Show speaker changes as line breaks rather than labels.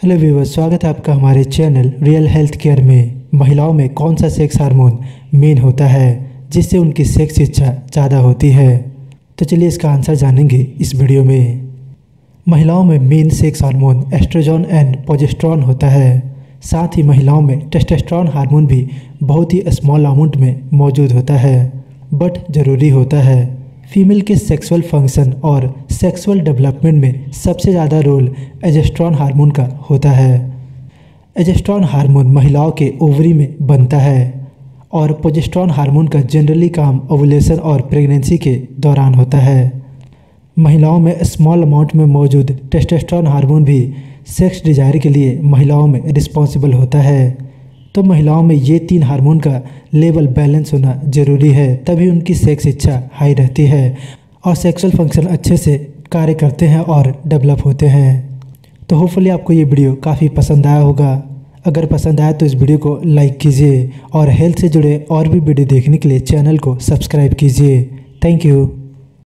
Hello viewers स्वागत है आपका हमारे चैनल रियल हेल्थ केयर में। महिलाओं में कौन सा सेक्स हार्मोन मेन होता है, जिससे उनकी सेक्स इच्छा ज़्यादा होती है? तो चलिए इसका आंसर जानेंगे इस वीडियो में। महिलाओं में main sex hormone estrogen and progesterone होता है। साथ ही महिलाओं में टेस्टोस्टेरोन हार्मोन भी बहुत ही स्मॉल अमाउंट में मौजूद होता है बट ज़रूरी होता है। फीमेल के सेक्सुअल फ़ंक्शन और सेक्सुअल डेवलपमेंट में सबसे ज़्यादा रोल एजेस्ट्रॉन हार्मोन का होता है। एजेस्ट्रॉन हार्मोन महिलाओं के ओवरी में बनता है और पोजेस्ट्रॉन हार्मोन का जनरली काम ओवुलेशन और प्रेगनेंसी के दौरान होता है। महिलाओं में स्मॉल अमाउंट में मौजूद टेस्टोस्टेरोन हार्मोन भी सेक्स डिज़ायर के लिए महिलाओं में रिस्पॉन्सिबल होता है। तो महिलाओं में ये तीन हार्मोन का लेवल बैलेंस होना ज़रूरी है, तभी उनकी सेक्स इच्छा हाई रहती है और सेक्सुअल फ़ंक्शन अच्छे से कार्य करते हैं और डेवलप होते हैं। तो होपफुली आपको ये वीडियो काफ़ी पसंद आया होगा। अगर पसंद आया तो इस वीडियो को लाइक कीजिए और हेल्थ से जुड़े और भी वीडियो देखने के लिए चैनल को सब्सक्राइब कीजिए। Thank you